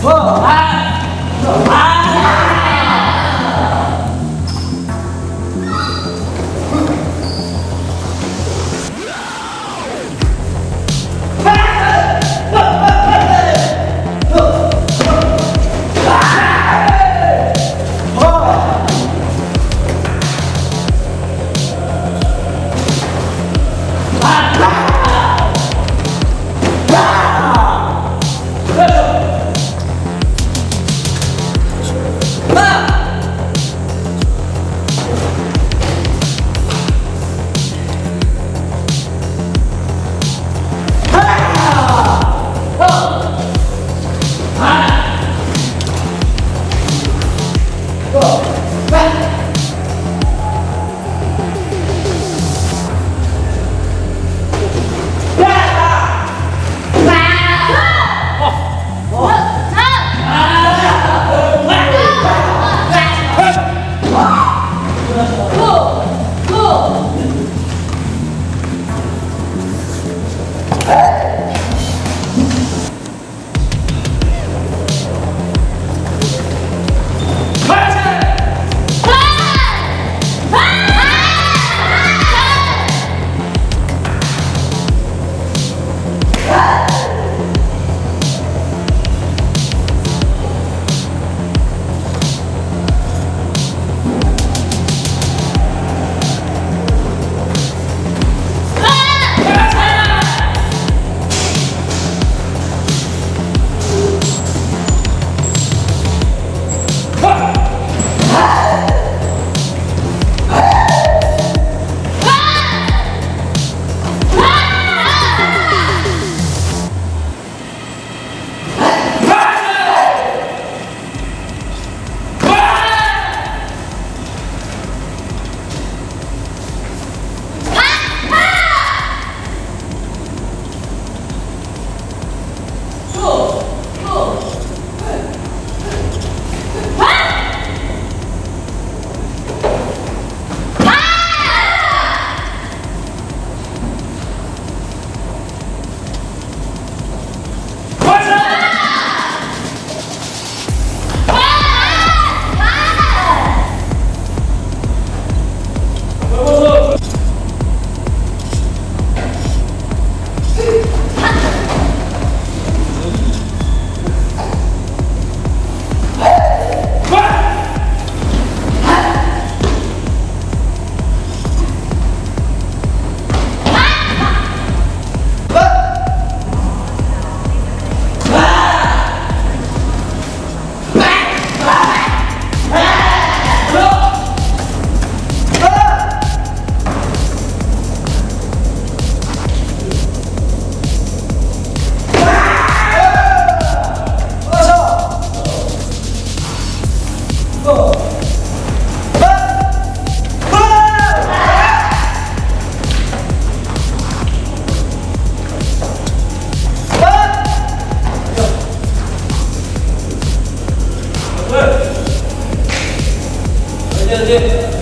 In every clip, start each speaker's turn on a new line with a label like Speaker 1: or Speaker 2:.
Speaker 1: 不拍不拍 Cadê?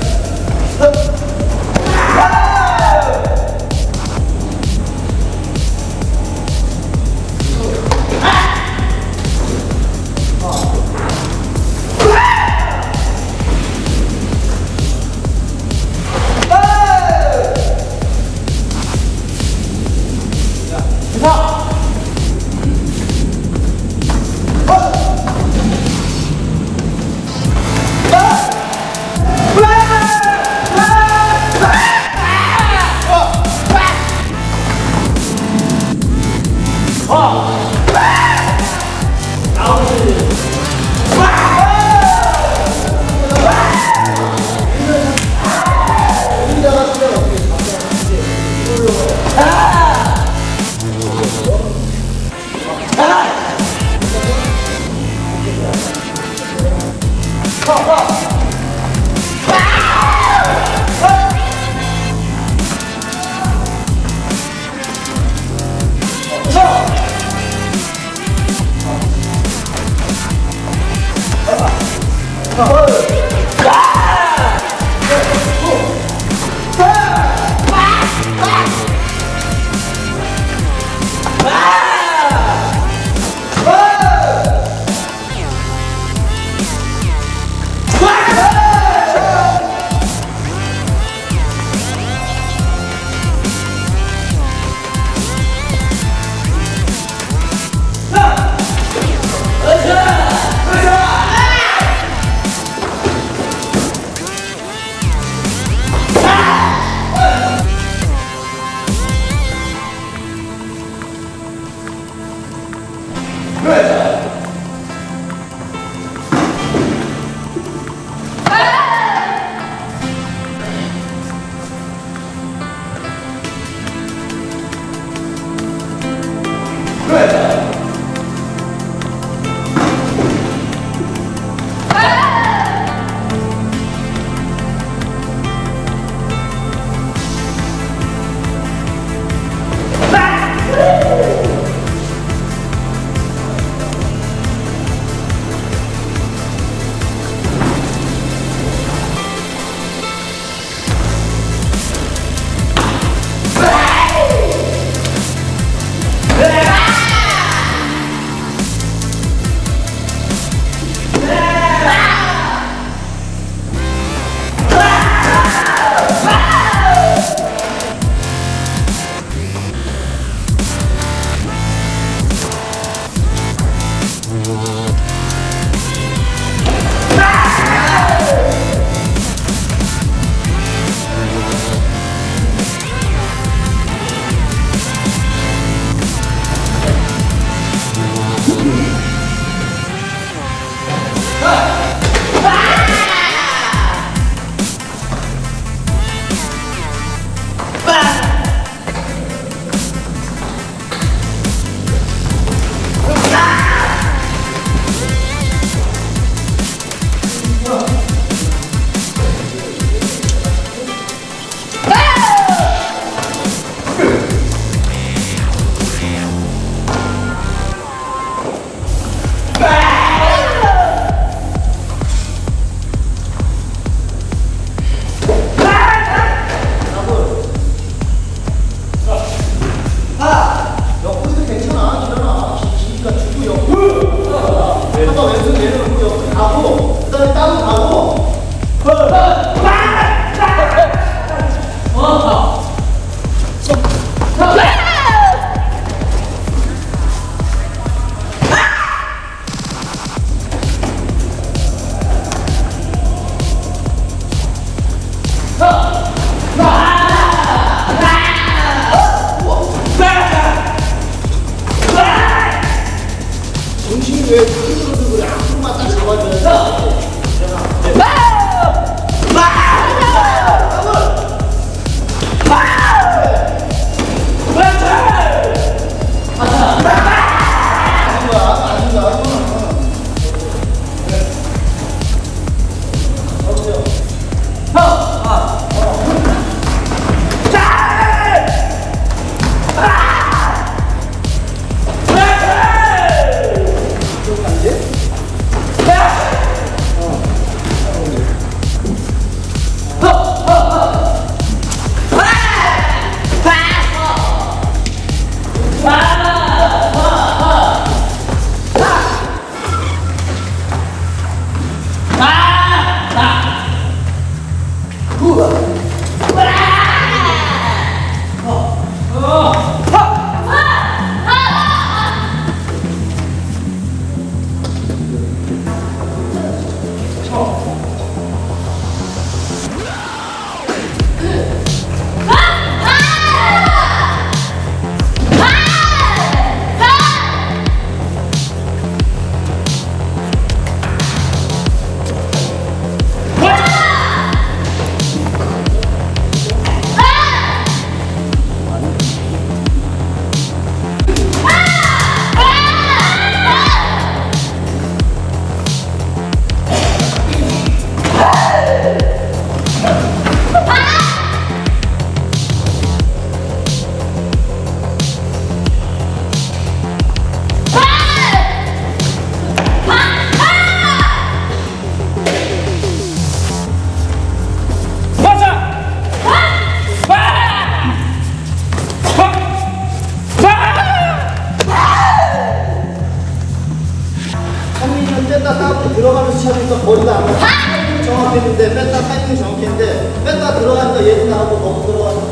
Speaker 1: 맨날 들어간다 예스 나오고 먹고 들어간다 먹고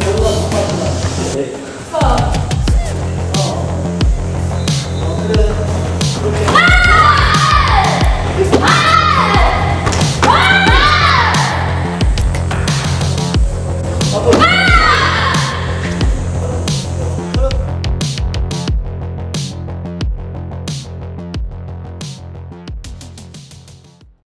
Speaker 1: 들어간다